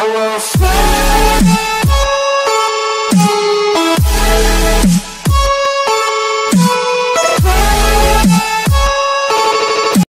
I will.